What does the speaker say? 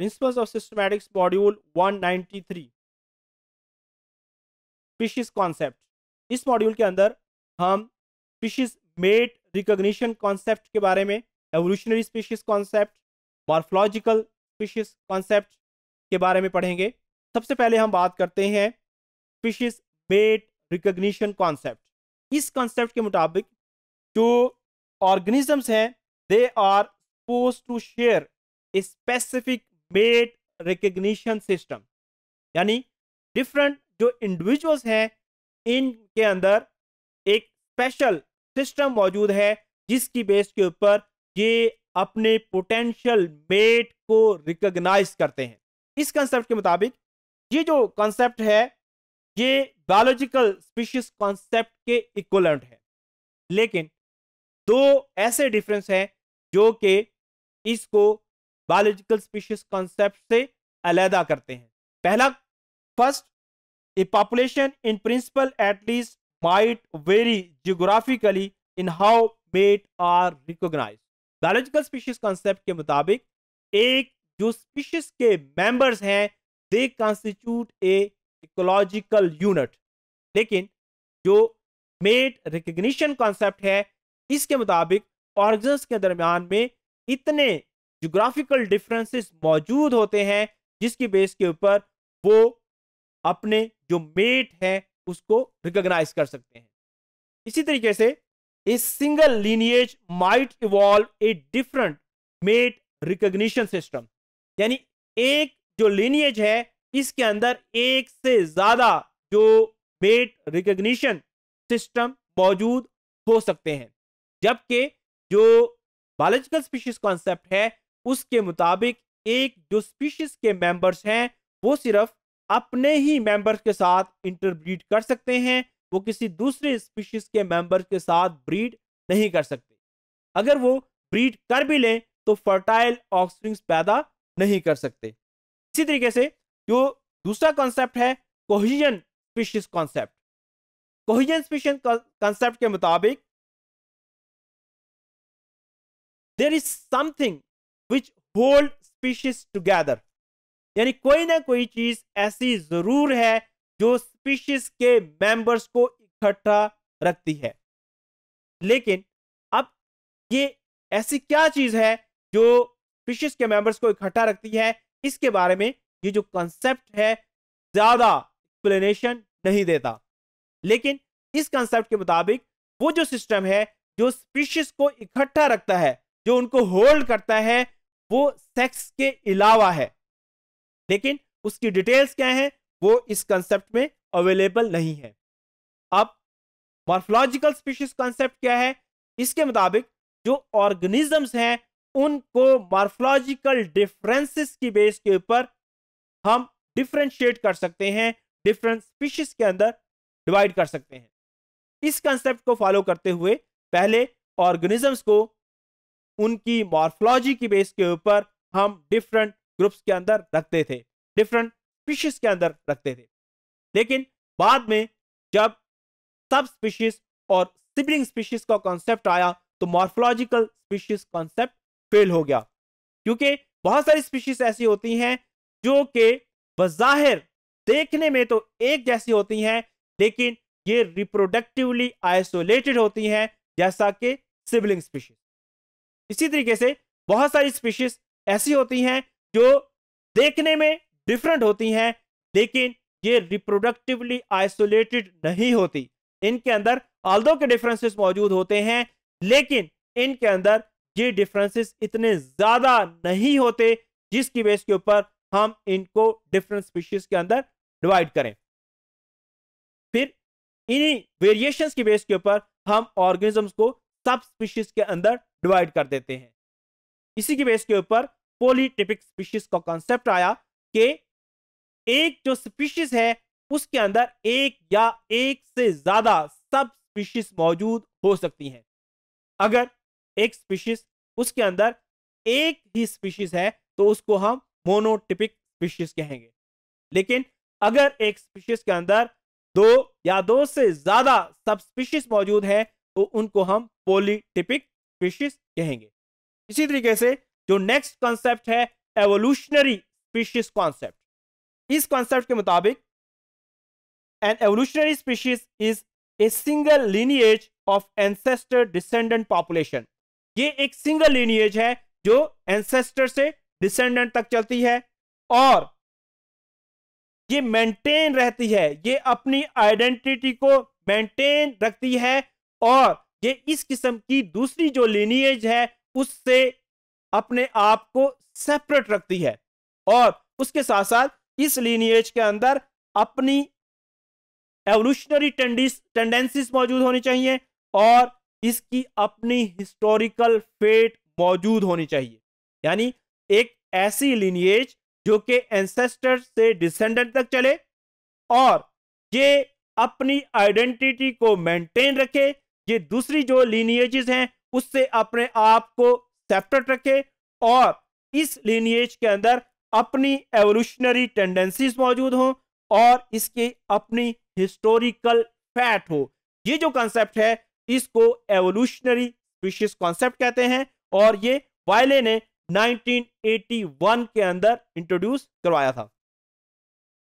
Principles of systematics module 193 species concept इस module के अंदर हम स्पीशीज मेट रिकॉग्निशन कॉन्सेप्ट के बारे में evolutionary species concept morphological species concept के बारे में पढ़ेंगे। सबसे पहले हम बात करते हैं स्पीशीज मेट रिकॉग्निशन कॉन्सेप्ट इस कॉन्सेप्ट के मुताबिक जो ऑर्गेनिजम्स हैं they are supposed to share a specific mate recognition system यानी डिफरेंट जो इंडिविजुअल्स हैं, इनके अंदर एक स्पेशल सिस्टम मौजूद है, जिसकी बेस के ऊपर ये अपने पोटेंशियल मेट को रिकॉग्नाइज करते हैं। इस कंसेप्ट के मुताबिक ये जो कॉन्सेप्ट है, ये बायोलॉजिकल स्पीशीज कॉन्सेप्ट के इक्वलेंट है। लेकिन दो ऐसे डिफरेंस हैं, जो कि इसको बायोलॉजिकल स्पीशीज कॉन्सेप्ट से अलहदा करते हैं। पहला first a population in principle at least might vary geographically in how mate are recognise biological species concept के मुताबिक, एक, जो स्पीशीज के मेंबर्स हैं they constitute a ecological unit लेकिन, जो मेट रिकग्निशन कॉन्सेप्ट है, इसके मुताबिक ऑर्गन्स के दरमियान में इतने जोग्राफिकल डिफरेंसेस मौजूद होते हैं, जिसकी बेस के ऊपर वो अपने जो मेट है, उसको रिकॉग्नाइज कर सकते हैं। इसी तरीके से a single lineage might evolve a different mate recognition system यानी एक जो लीनिएज है, इसके अंदर एक से ज़्यादा जो मेट रिकॉग्निशन सिस्टम मौजूद हो सकते हैं। जबकि जो बायोलॉजिकल स्पीशीज कॉन्सेप्ट है उसके मुताबिक एक जो स्पीशीज के मेंबर्स हैं, वो सिर्फ़ अपने ही मेंबर्स के साथ इंटरब्रीड कर सकते हैं, वो किसी दूसरे स्पीशीज के मेंबर्स के साथ ब्रीड नहीं कर सकते। अगर वो ब्रीड कर भी लें तो फर्टाइल ऑक्सप्रिंग्स पैदा नहीं कर सकते। इसी तरीके से जो दूसरा कॉन्सेप्ट है cohesion species concept cohesion species concept के मुताबिक there is something which hold species together यानी कोई ना कोई चीज़ ऐसी ज़रूर है जो स्पीशीज के मेंबर्स को इकट्ठा रखती है। लेकिन अब ये ऐसी क्या चीज़ है जो स्पीशीज के मेंबर्स को इकट्ठा रखती है? इसके बारे में ये जो कंसेप्ट है, ज़्यादा एक्सप्लेनेशन नहीं देता। लेकिन इस कंसेप्ट के मुताबिक वो जो सिस्टम है जो स्पीशीज को इकट्ठा रखता है, जो उनको होल्ड करता है वो सेक्स के अलावा है। लेकिन उसकी डिटेल्स क्या है, वो इस कंसेप्ट में अवेलेबल नहीं है। अब मॉर्फोलॉजिकल स्पीशीज कॉन्सेप्ट क्या है, इसके मुताबिक जो ऑर्गेनिजम्स हैं, उनको मॉर्फोलॉजिकल डिफरेंसेस की बेस के ऊपर हम डिफ्रेंशिएट कर सकते हैं डिफरेंट स्पीशीज के अंदर डिवाइड कर सकते हैं। इस कंसेप्ट को फॉलो करते हुए पहले ऑर्गेनिजम्स को उनकी मॉर्फोलॉजी की बेस के ऊपर हम डिफरेंट ग्रुप्स के अंदर रखते थे डिफरेंट स्पीशीज के अंदर रखते थे। लेकिन बाद में जब सब स्पीशीज और सिबलिंग स्पीशीज का कॉन्सेप्ट आया तो मॉर्फोलॉजिकल स्पीशीज कॉन्सेप्ट फेल हो गया। क्योंकि बहुत सारी स्पीशीज ऐसी होती हैं, जो कि बज़ाहिर देखने में तो एक जैसी होती हैं, लेकिन ये रिप्रोडक्टिवली आइसोलेटेड होती हैं, जैसा कि सिबलिंग स्पीशीज इसी तरीके से बहुत सारी स्पीशीज ऐसी होती हैं जो देखने में डिफरेंट होती हैं, लेकिन ये रिप्रोडक्टिवली आइसोलेटेड नहीं होती। इनके अंदर आल्दो के डिफरेंसेस मौजूद होते हैं, लेकिन इनके अंदर ये डिफरेंसेस इतने ज़्यादा नहीं होते जिसकी बेस के ऊपर हम इनको डिफरेंट स्पीशीज के अंदर डिवाइड करें। फिर इन्हीं वेरिएशंस की बेस के ऊपर हम ऑर्गेनिजम्स को सब स्पीशीज के अंदर डिवाइड कर देते हैं। इसी की बेस के ऊपर पोलीटिपिक स्पीशीज का कॉन्सेप्ट आया कि एक जो स्पीशीज है, उसके अंदर एक या एक से ज़्यादा सब स्पीशीज मौजूद हो सकती हैं। अगर एक स्पीशीज उसके अंदर एक ही स्पीशीज है तो उसको हम मोनोटिपिक स्पीशीज कहेंगे। लेकिन अगर एक स्पीशीज के अंदर दो या दो से ज़्यादा सब स्पीशीज मौजूद है तो उनको हम पोलीटिपिक स्पीशीज कहेंगे। इसी तरीके से जो नेक्स्ट कॉन्सेप्ट है एवोल्यूशनरी स्पीशीज कॉन्सेप्ट इस कॉन्सेप्ट के मुताबिक an evolutionary species is a single lineage of ancestor descendant population ये एक सिंगल लीनिएज है जो एंसेस्टर से डिसेंडेंट तक चलती है और ये मेंटेन रहती है। ये अपनी आइडेंटिटी को मेंटेन रखती है और ये इस किस्म की दूसरी जो लीनिएज है, उससे अपने आप को सेपरेट रखती है। और उसके साथ साथ इस लीनिएज के अंदर अपनी एवोल्यूशनरी टेंडेंसीज मौजूद होनी चाहिए और इसकी अपनी हिस्टोरिकल फेट मौजूद होनी चाहिए। यानी एक ऐसी लीनिएज जो कि एंसेस्टर से डिसेंडेंट तक चले और ये अपनी आइडेंटिटी को मेंटेन रखे ये दूसरी जो लीनिएजेस हैं, उससे अपने आप को सेपरेट रखे और इस लीनिएज के अंदर अपनी एवोल्यूशनरी टेंडेंसीज मौजूद हों और इसकी अपनी हिस्टोरिकल फैट हो। ये जो कॉन्सेप्ट है, इसको एवोल्यूशनरी स्पीशीज कॉन्सेप्ट कहते हैं और ये वायले ने 1981 के अंदर इंट्रोड्यूस करवाया था।